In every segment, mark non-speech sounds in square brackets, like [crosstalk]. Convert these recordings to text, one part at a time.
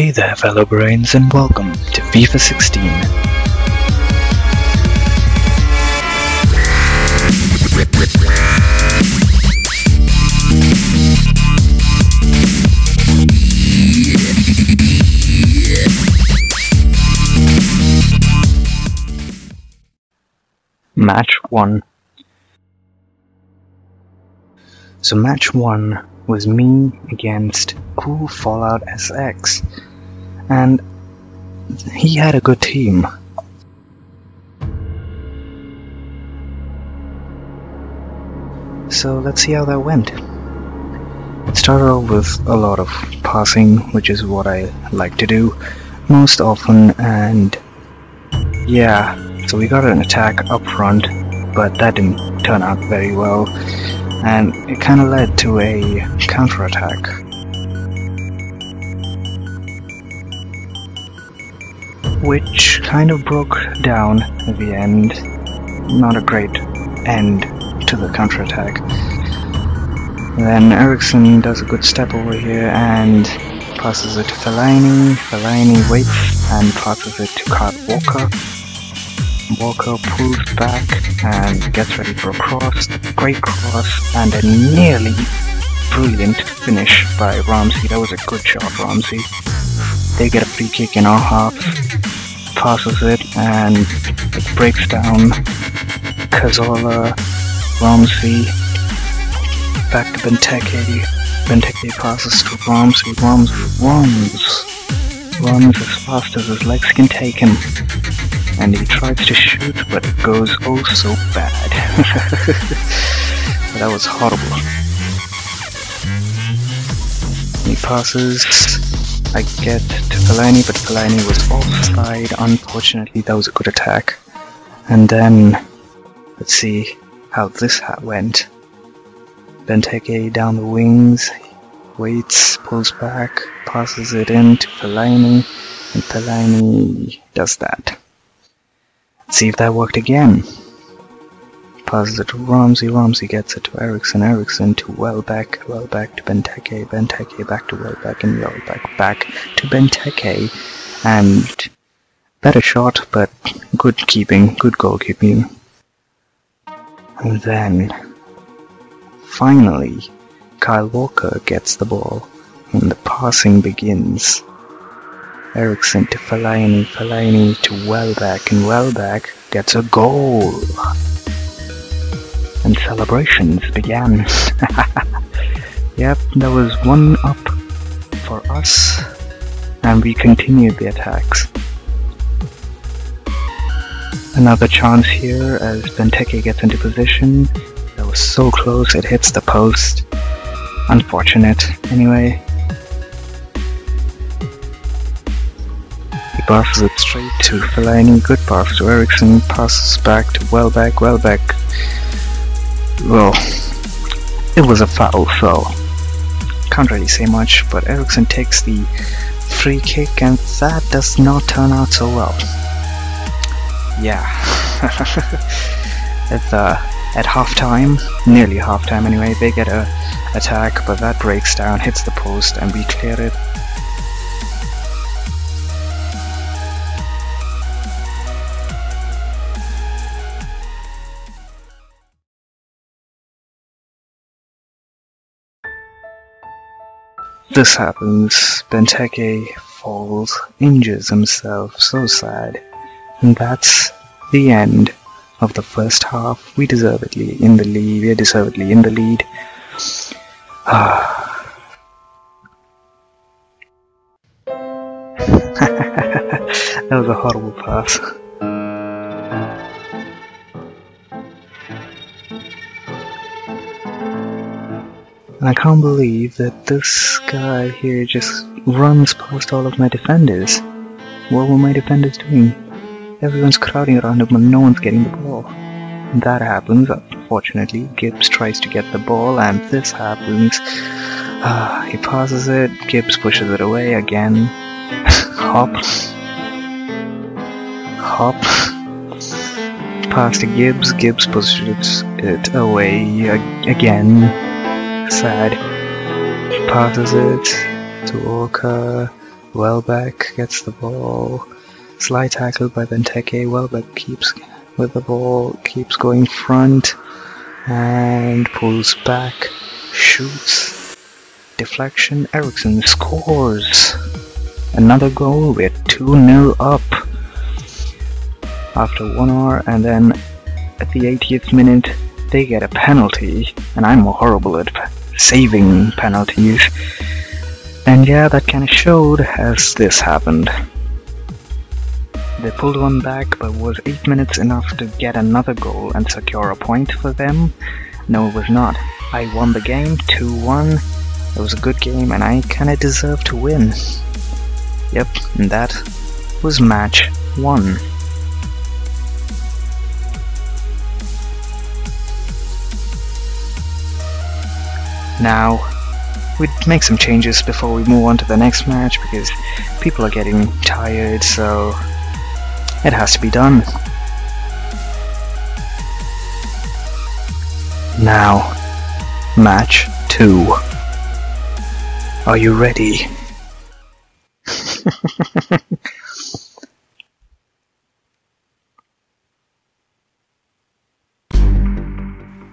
Hey there fellow brains and welcome to FIFA 16. Match 1 So match 1 was me against Cool Fallout SX and he had a good team. So let's see how that went. It started off with a lot of passing, which is what I like to do most often, and yeah, so we got an attack up front, but that didn't turn out very well, and it kind of led to a counter-attack. Which kind of broke down at the end. Not a great end to the counter-attack. Then Eriksen does a good step over here and passes it to Fellaini. Fellaini waits and passes it to Kyle Walker. Walker pulls back and gets ready for a cross. Great cross and a nearly brilliant finish by Ramsey. That was a good shot, Ramsey. They get a free kick in our half. Passes it and it breaks down. Cazorla, Ramsey, back to Benteke. Benteke passes to Ramsey. Ramsey runs. Runs as fast as his legs can take him and he tries to shoot, but it goes oh so bad. [laughs] that was horrible. He passes, I get to Fellaini, but Fellaini was offside. Unfortunately, that was a good attack. And then, let's see how this hat went. Benteke down the wings, waits, pulls back, passes it in to Fellaini, and Fellaini does that. See if that worked again. Passes it to Ramsey, Ramsey gets it to Eriksen, Eriksen to Welbeck, Welbeck to Benteke, Benteke back to Welbeck, and Welbeck back to Benteke. And better shot, but good keeping, good goalkeeping. And then, finally, Kyle Walker gets the ball, and the passing begins. Eriksen to Fellaini, Fellaini to Welbeck, and Welbeck gets a goal. And celebrations began. [laughs] yep, there was one up for us, and we continued the attacks. Another chance here as Benteke gets into position. That was so close, it hits the post. Unfortunate. Anyway, He passes it straight to Fellaini, good pass to Eriksen, passes back to Welbeck, Welbeck, well, it was a foul, so can't really say much, but Eriksen takes the free kick and that does not turn out so well. Yeah. [laughs] at, uh, at half time, nearly half time anyway, they get a attack, but that breaks down, hits the post, and we clear it This happens, Benteke falls, injures himself, so sad. And that's the end of the first half. We deservedly in the lead, we're deservedly in the lead. Ah, [laughs] that was a horrible pass. And I can't believe that this guy here just runs past all of my defenders. What were my defenders doing? Everyone's crowding around him but no one's getting the ball. And that happens, unfortunately. Gibbs tries to get the ball and this happens. Uh, he passes it, Gibbs pushes it away again. [laughs] Hop. Hop. Pass to Gibbs, Gibbs pushes it away again sad. Passes it to Walker. Welbeck gets the ball. Slide tackle by Benteke. Welbeck keeps with the ball, keeps going front, and pulls back, shoots. Deflection. Eriksen scores. Another goal. We're 2 0 up after one hour, and then at the 80th minute, they get a penalty, and I'm horrible at saving penalties. And yeah, that kind of showed as this happened. They pulled one back, but was 8 minutes enough to get another goal and secure a point for them? No, it was not. I won the game 2-1. It was a good game and I kinda deserved to win. Yep, and that was match 1. Now, we'd make some changes before we move on to the next match because people are getting tired, so it has to be done. Now, match 2. Are you ready? [laughs]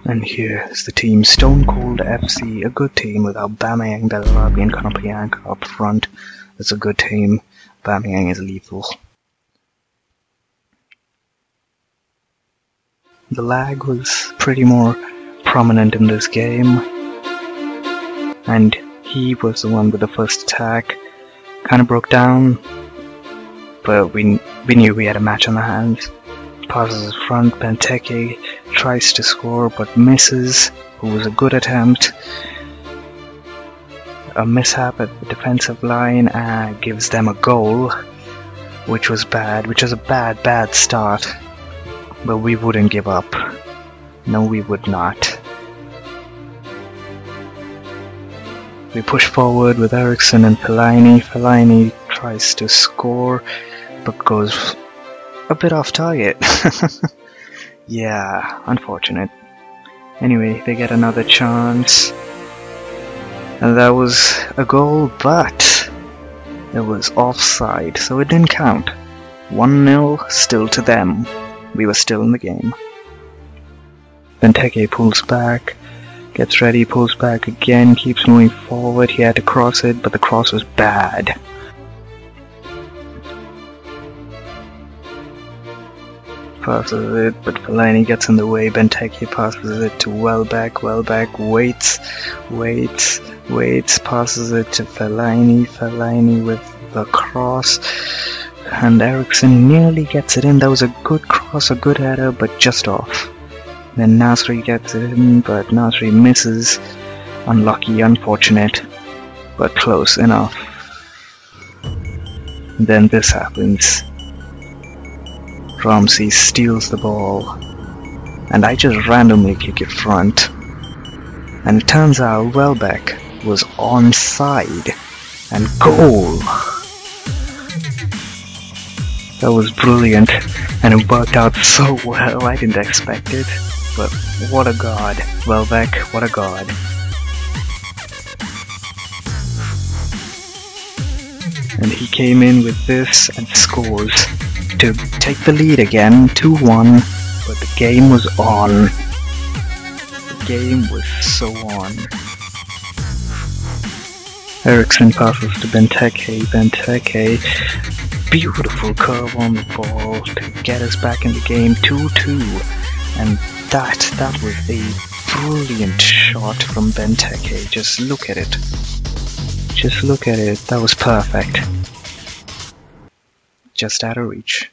And here is the team Stone Cold FC, a good team with Aubameyang, Bellarabi and Konoplyanka up front. It's a good team. Aubameyang is lethal. The lag was pretty more prominent in this game. And he was the one with the first attack. Kinda broke down. But we, we knew we had a match on the hands passes front, Benteke tries to score but misses, it was a good attempt. A mishap at the defensive line uh, gives them a goal, which was bad, which was a bad, bad start. But we wouldn't give up. No, we would not. We push forward with Eriksen and Fellaini. Fellaini tries to score, but goes a bit off target. [laughs] yeah, unfortunate. Anyway, they get another chance. And that was a goal, but it was offside, so it didn't count. 1-0 still to them. We were still in the game. Benteke pulls back, gets ready, pulls back again, keeps moving forward. He had to cross it, but the cross was bad. Passes it, but Fellaini gets in the way. Benteke passes it to Welbeck. Welbeck waits, waits, waits, passes it to Fellaini. Fellaini with the cross. And Eriksen nearly gets it in. That was a good cross, a good header, but just off. Then Nasri gets it in, but Nasri misses. Unlucky, unfortunate, but close enough. Then this happens. Ramsey steals the ball, and I just randomly kick it front. And it turns out Welbeck was onside and goal. That was brilliant, and it worked out so well. I didn't expect it, but what a god. Welbeck, what a god. And he came in with this and scores to take the lead again, 2-1, but the game was on. The game was so on. Eriksen passes to Benteke, Benteke, beautiful curve on the ball to get us back in the game, 2-2, and that, that was a brilliant shot from Benteke, just look at it. Just look at it, that was perfect just out of reach.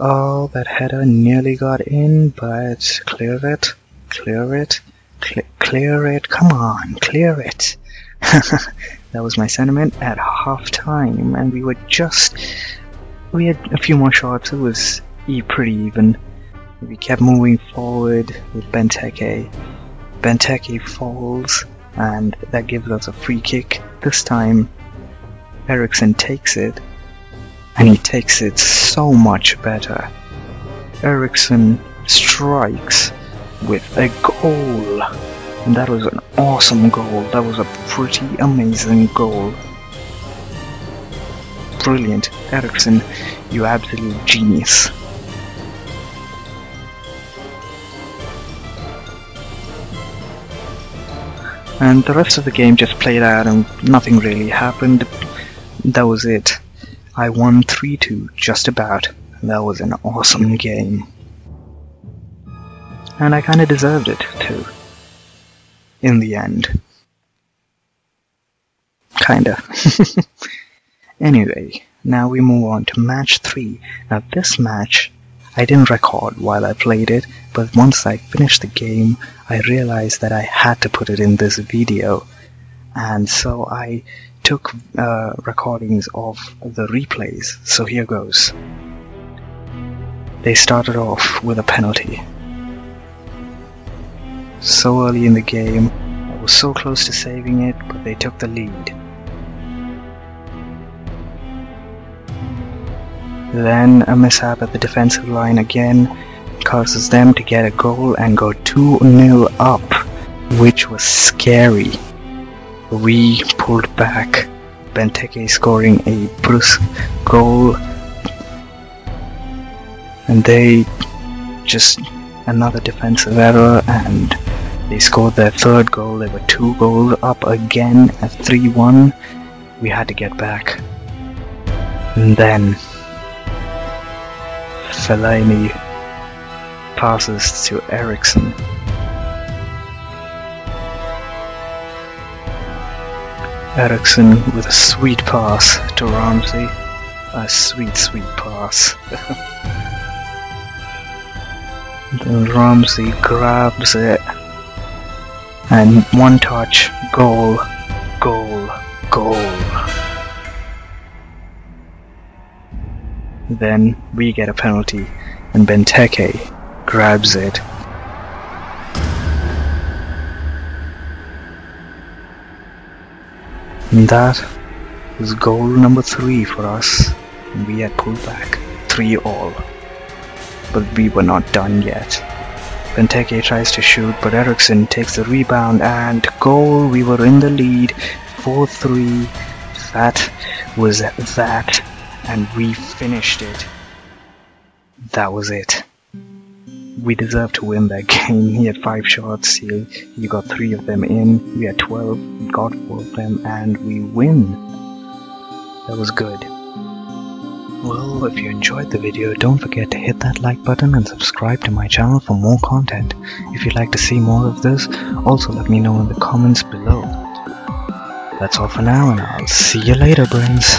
Oh, that header nearly got in, but clear it, clear it, cl clear it, come on, clear it. [laughs] that was my sentiment at half time, and we were just, we had a few more shots, it was pretty even. We kept moving forward with Benteke. Benteke falls, and that gives us a free kick. This time, Eriksen takes it, and he takes it so much better. Eriksen strikes with a goal. And that was an awesome goal. That was a pretty amazing goal. Brilliant. Eriksen, you absolute genius. And the rest of the game just played out and nothing really happened. That was it. I won 3-2, just about. That was an awesome game. And I kinda deserved it, too. In the end. Kinda. [laughs] anyway, now we move on to match 3. Now this match, I didn't record while I played it, but once I finished the game, I realized that I had to put it in this video. And so I took uh, recordings of the replays. So here goes. They started off with a penalty. So early in the game, I was so close to saving it, but they took the lead. Then a mishap at the defensive line again causes them to get a goal and go 2-0 up, which was scary. We pulled back, Benteke scoring a brusque goal, and they just another defensive error and they scored their third goal. They were two goals up again at 3-1. We had to get back. And then Fellaini passes to Eriksen. Eriksen with a sweet pass to Ramsey. A sweet, sweet pass. [laughs] then Ramsey grabs it. And one touch, goal, goal, goal. Then we get a penalty, and Benteke grabs it. And that was goal number three for us. We had pulled back three all. But we were not done yet. Benteke tries to shoot, but Eriksen takes the rebound and goal. We were in the lead, 4-3. That was that and we finished it. That was it. We deserved to win that [laughs] game. He had five shots, he, he got three of them in. We had 12, we got four of them, and we win. That was good. Well, if you enjoyed the video, don't forget to hit that like button and subscribe to my channel for more content. If you'd like to see more of this, also let me know in the comments below. That's all for now, and I'll see you later, brains.